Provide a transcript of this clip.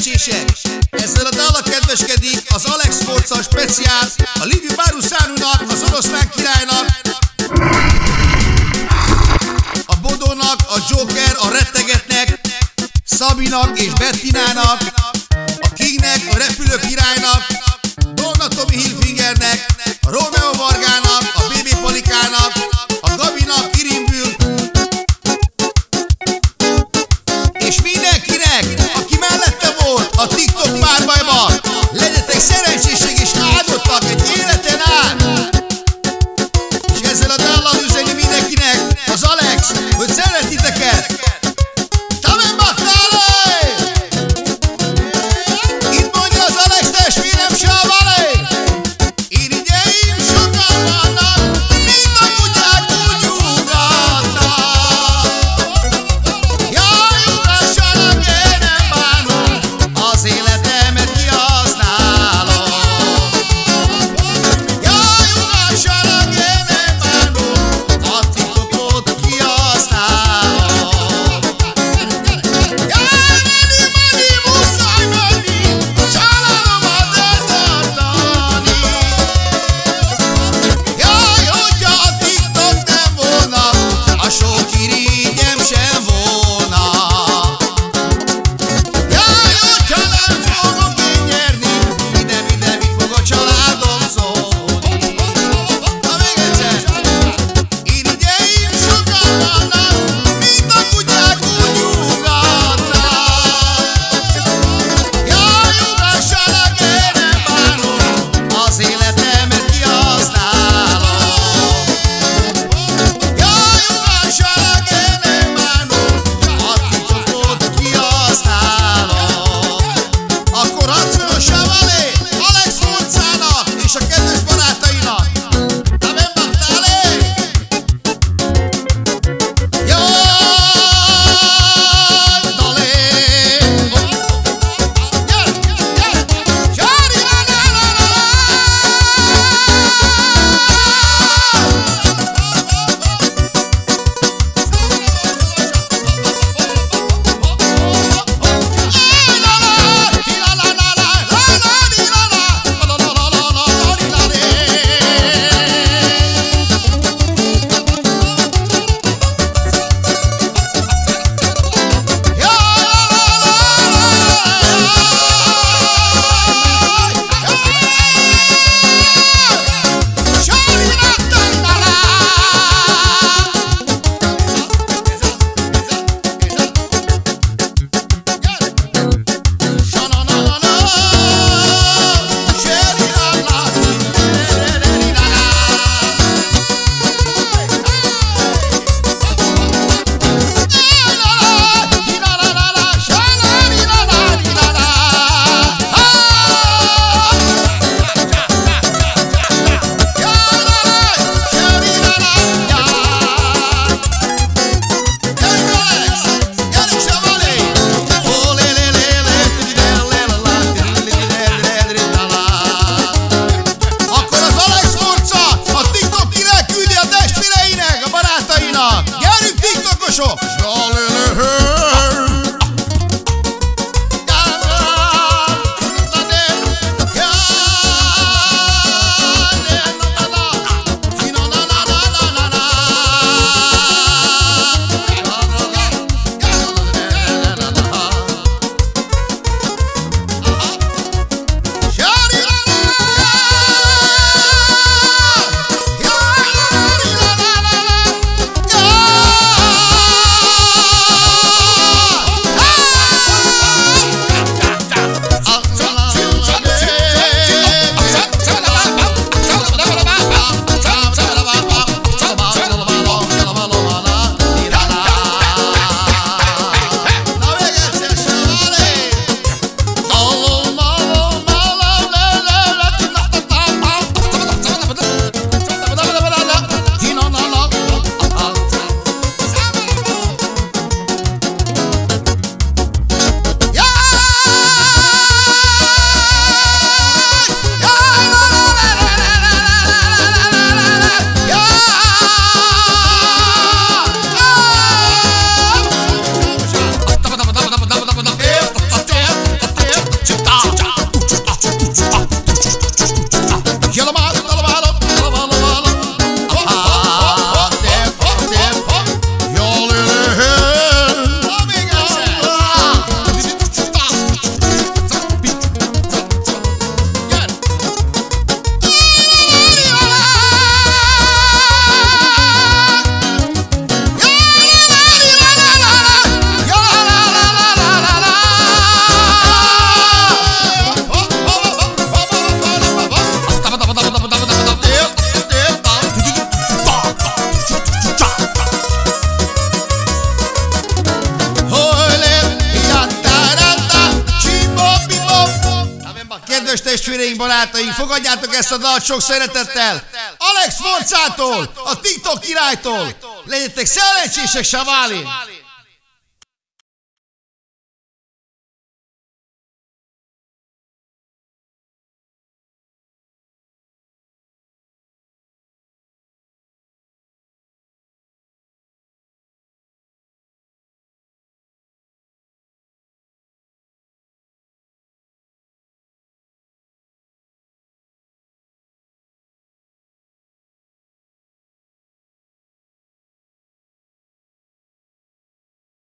szerencsések! Ezzel a dallal kedveskedik az Alex Forca speciál, a Liviu Baruszánunak, az oroszlán királynak, a Bodónak, a Joker, a Rettegetnek, Szabinak és Bettinának, kedves testvéreink, barátaink, fogadjátok ezt a dalt sok szeretettel. Alex Forcától, a TikTok királytól. Legyetek szerencsések, Saválin!